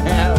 have.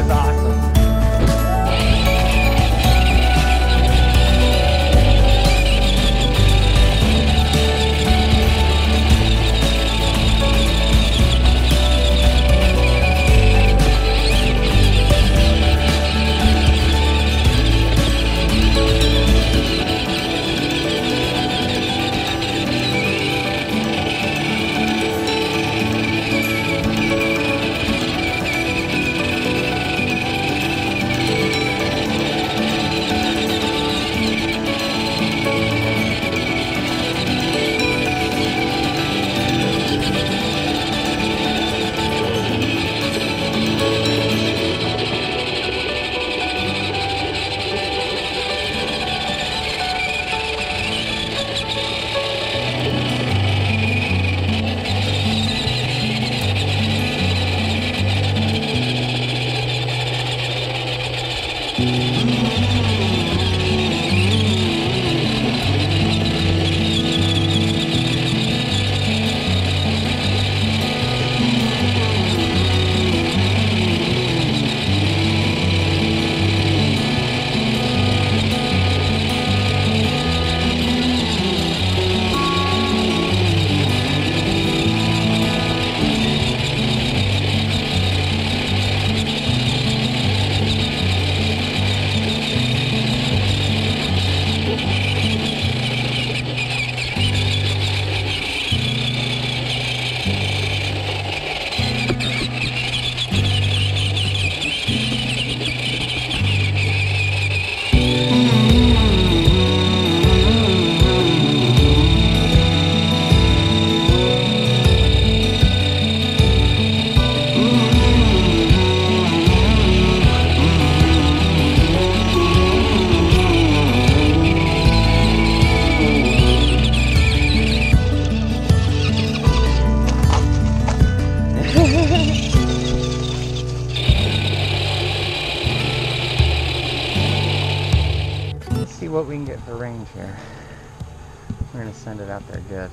we can get for range here. We're gonna send it out there good.